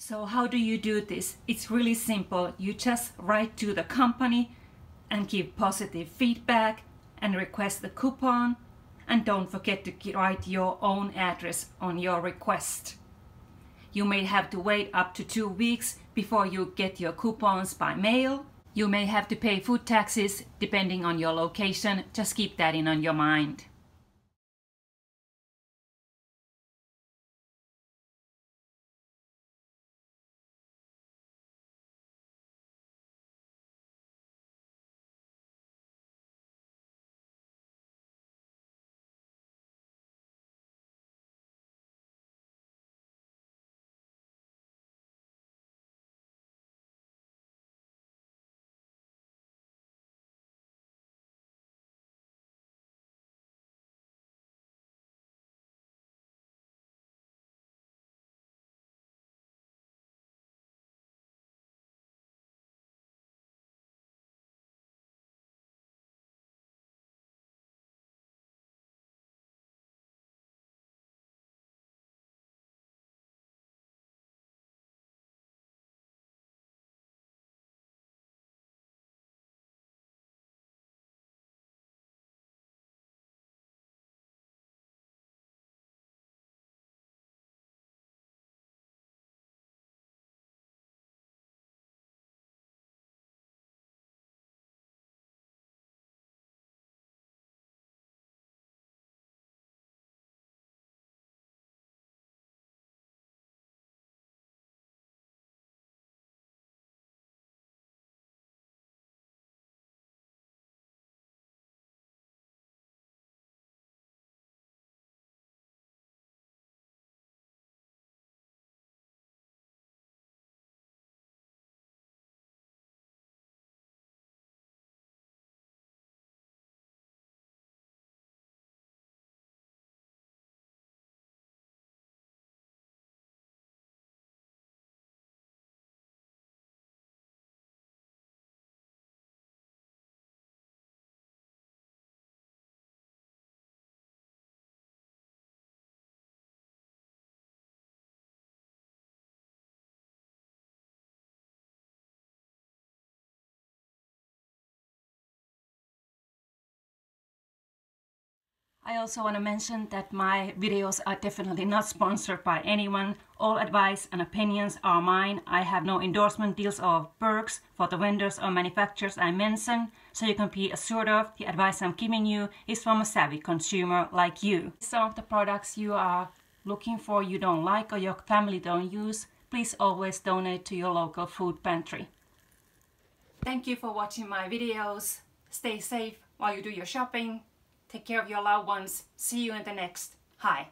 So how do you do this? It's really simple. You just write to the company and give positive feedback and request the coupon and don't forget to write your own address on your request. You may have to wait up to two weeks before you get your coupons by mail. You may have to pay food taxes depending on your location. Just keep that in on your mind. I also want to mention that my videos are definitely not sponsored by anyone. All advice and opinions are mine. I have no endorsement deals or perks for the vendors or manufacturers I mention, so you can be assured of the advice I'm giving you is from a savvy consumer like you. Some of the products you are looking for you don't like or your family don't use, please always donate to your local food pantry. Thank you for watching my videos. Stay safe while you do your shopping Take care of your loved ones. See you in the next. Hi.